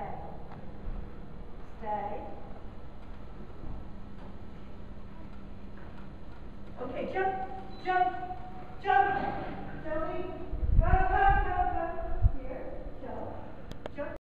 Stay. Stay. Okay, jump, jump.